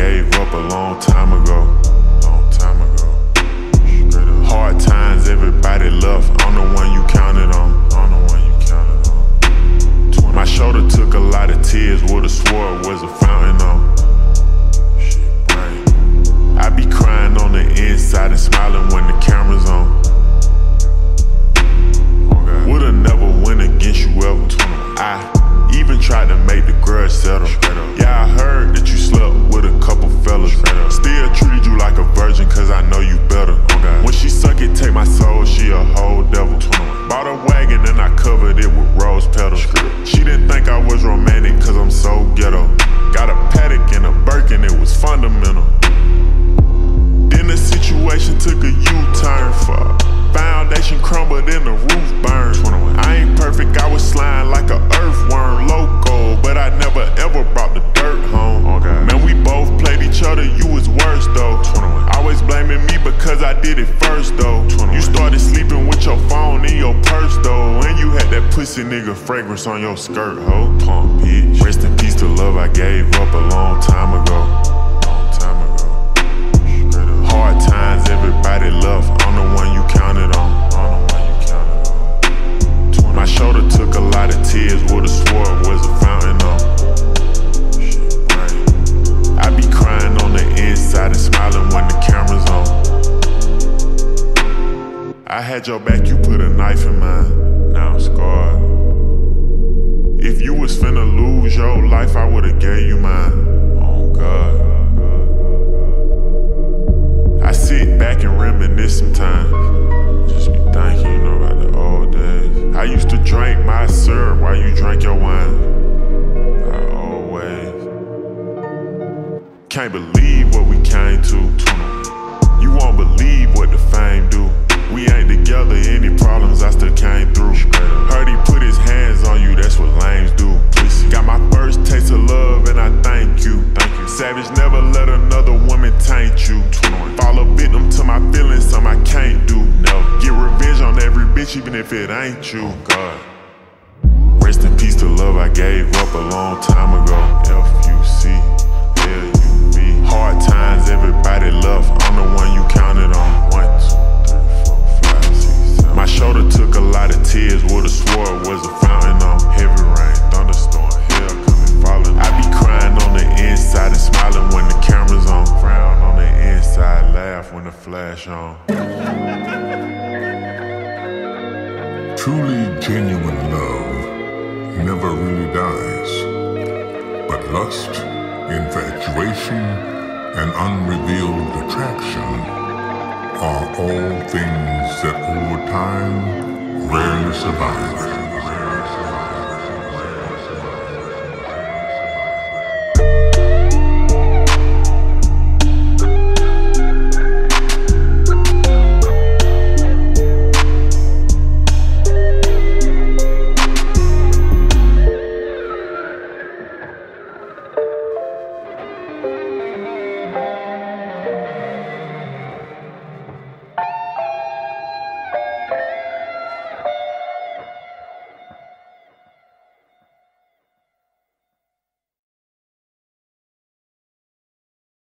gave up a long time ago. Long time ago. Hard times, everybody. Because I did it first though. You started sleeping with your phone in your purse though, and you had that pussy nigga fragrance on your skirt, ho. Pump bitch. Rest in peace to love I gave up a long time ago. I had your back, you put a knife in mine. Now I'm scarred. If you was finna lose your life, I would've gave you mine. Oh God. I sit back and reminisce sometimes. Just be thinking, you know, about the old days. I used to drink my syrup while you drank your wine. I always can't believe what we came to. You won't believe even if it ain't you. God. Rest in peace to love I gave up a long time ago. F-U-C, L-U-V. Hard times, everybody left. I'm the one you counted on. One, two, three, four, five, six, seven. My shoulder took a lot of tears, would've swore it was a fountain on. Heavy rain, thunderstorm, hell coming, falling. I be crying on the inside and smiling when the camera's on. Frown on the inside, laugh when the flash on. Truly genuine love never really dies. But lust, infatuation, and unrevealed attraction are all things that over time rarely survive.